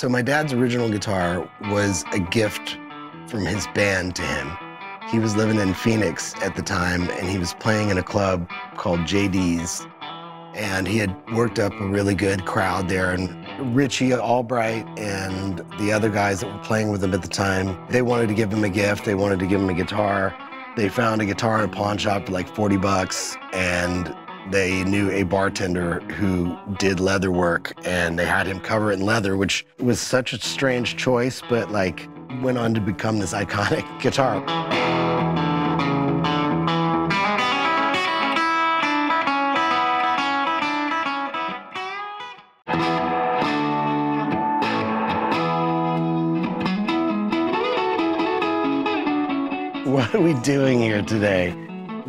So my dad's original guitar was a gift from his band to him. He was living in Phoenix at the time and he was playing in a club called JD's. And he had worked up a really good crowd there. And Richie Albright and the other guys that were playing with him at the time, they wanted to give him a gift. They wanted to give him a guitar. They found a guitar in a pawn shop for like 40 bucks and they knew a bartender who did leather work and they had him cover it in leather, which was such a strange choice, but like went on to become this iconic guitar. What are we doing here today?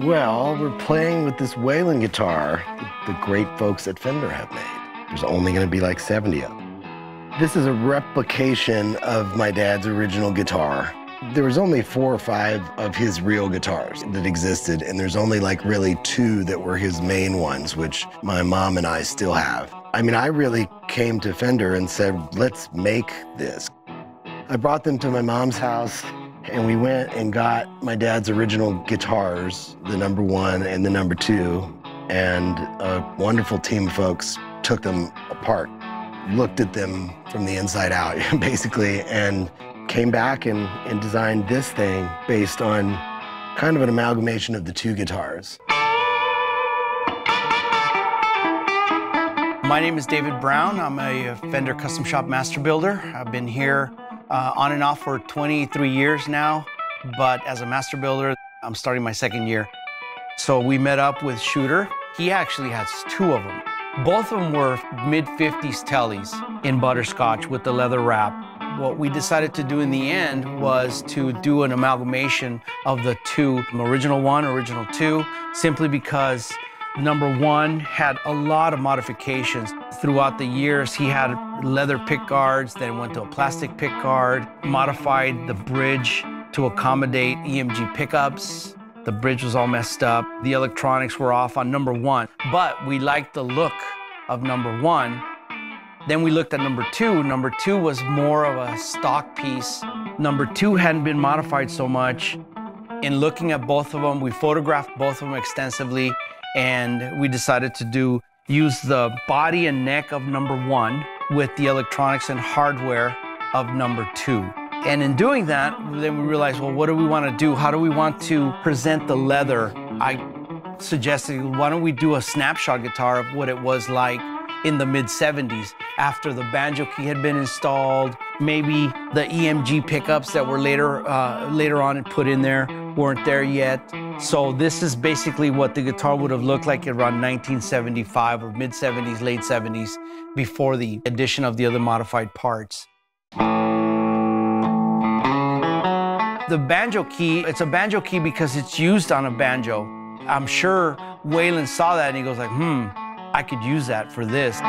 Well, we're playing with this Waylon guitar the great folks at Fender have made. There's only going to be like 70 of them. This is a replication of my dad's original guitar. There was only four or five of his real guitars that existed, and there's only like really two that were his main ones, which my mom and I still have. I mean, I really came to Fender and said, let's make this. I brought them to my mom's house and we went and got my dad's original guitars, the number one and the number two, and a wonderful team of folks took them apart, looked at them from the inside out, basically, and came back and, and designed this thing based on kind of an amalgamation of the two guitars. My name is David Brown. I'm a Fender Custom Shop Master Builder. I've been here uh, on and off for 23 years now, but as a master builder, I'm starting my second year. So we met up with Shooter. He actually has two of them. Both of them were mid 50s tellies in butterscotch with the leather wrap. What we decided to do in the end was to do an amalgamation of the two, original one, original two, simply because Number one had a lot of modifications throughout the years. He had leather pick guards, then went to a plastic pick guard, modified the bridge to accommodate EMG pickups. The bridge was all messed up. The electronics were off on number one, but we liked the look of number one. Then we looked at number two. Number two was more of a stock piece. Number two hadn't been modified so much. In looking at both of them, we photographed both of them extensively and we decided to do use the body and neck of number one with the electronics and hardware of number two. And in doing that, then we realized, well, what do we want to do? How do we want to present the leather? I suggested, why don't we do a snapshot guitar of what it was like in the mid 70s after the banjo key had been installed, maybe the EMG pickups that were later uh, later on put in there weren't there yet. So this is basically what the guitar would have looked like around 1975 or mid 70s, late 70s, before the addition of the other modified parts. The banjo key, it's a banjo key because it's used on a banjo. I'm sure Waylon saw that and he goes like, hmm, I could use that for this.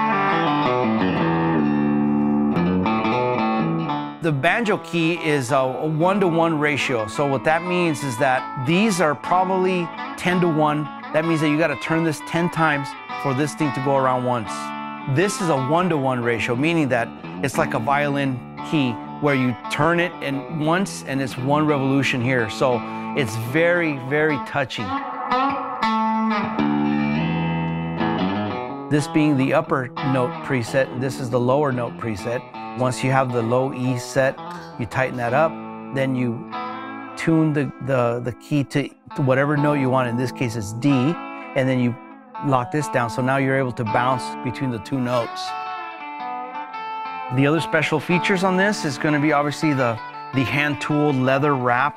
The banjo key is a one-to-one ratio. So what that means is that these are probably 10 to 1. That means that you got to turn this 10 times for this thing to go around once. This is a one-to-one -one ratio, meaning that it's like a violin key where you turn it and once and it's one revolution here. So it's very, very touchy. This being the upper note preset, this is the lower note preset. Once you have the low E set, you tighten that up, then you tune the, the, the key to, whatever note you want. In this case, it's D, and then you lock this down. So now you're able to bounce between the two notes. The other special features on this is going to be obviously the, the hand-tooled leather wrap.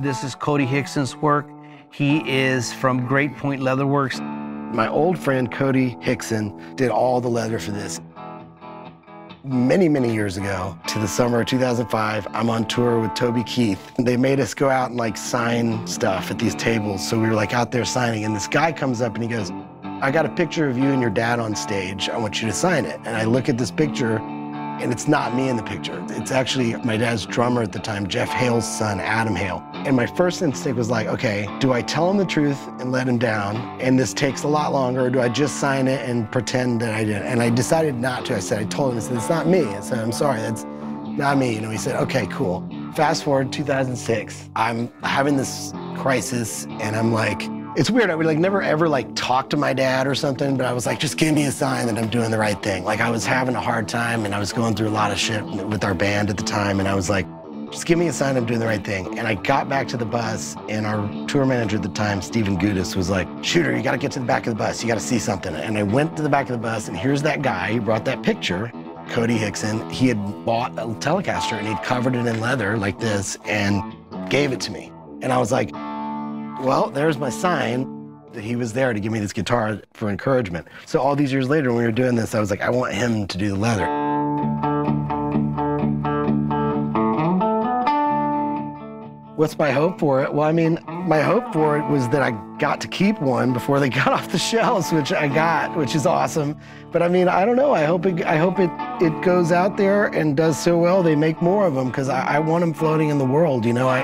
This is Cody Hickson's work. He is from Great Point Leatherworks. My old friend Cody Hickson did all the leather for this many, many years ago to the summer of 2005. I'm on tour with Toby Keith. They made us go out and like sign stuff at these tables. So we were like out there signing and this guy comes up and he goes, I got a picture of you and your dad on stage. I want you to sign it. And I look at this picture and it's not me in the picture. It's actually my dad's drummer at the time, Jeff Hale's son, Adam Hale. And my first instinct was like, okay, do I tell him the truth and let him down? And this takes a lot longer, or do I just sign it and pretend that I didn't? And I decided not to. I said, I told him, I said, it's not me. I said, I'm sorry, that's not me. You know, he said, okay, cool. Fast forward 2006, I'm having this crisis and I'm like, it's weird. I would like never ever like talk to my dad or something, but I was like, just give me a sign that I'm doing the right thing. Like I was having a hard time and I was going through a lot of shit with our band at the time. And I was like, just give me a sign I'm doing the right thing. And I got back to the bus and our tour manager at the time, Stephen Gudis, was like, shooter, you gotta get to the back of the bus. You gotta see something. And I went to the back of the bus and here's that guy, he brought that picture Cody Hickson. He had bought a Telecaster and he'd covered it in leather like this and gave it to me. And I was like, well, there's my sign that he was there to give me this guitar for encouragement. So all these years later, when we were doing this, I was like, I want him to do the leather. What's my hope for it? Well, I mean, my hope for it was that I got to keep one before they got off the shelves, which I got, which is awesome. But I mean, I don't know. I hope it, I hope it, it goes out there and does so well they make more of them because I, I, want them floating in the world. You know, I,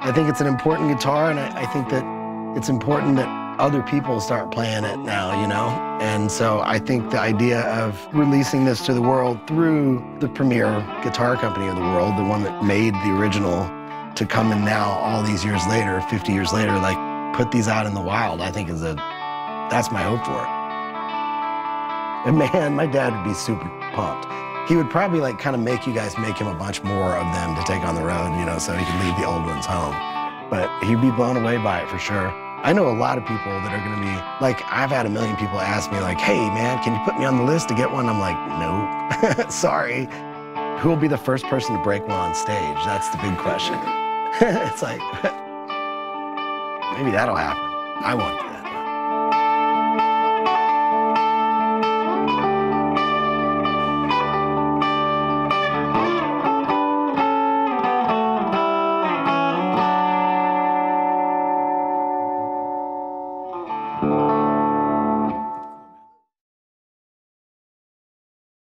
I think it's an important guitar, and I, I think that it's important that other people start playing it now, you know? And so I think the idea of releasing this to the world through the premier guitar company of the world, the one that made the original to come in now all these years later, 50 years later, like put these out in the wild, I think is a, that's my hope for it. And man, my dad would be super pumped. He would probably like kind of make you guys make him a bunch more of them to take on the road, you know, so he could leave the old ones home. But he'd be blown away by it for sure. I know a lot of people that are gonna be, like, I've had a million people ask me, like, hey, man, can you put me on the list to get one? I'm like, nope, sorry. Who will be the first person to break one on stage? That's the big question. it's like, maybe that'll happen. I want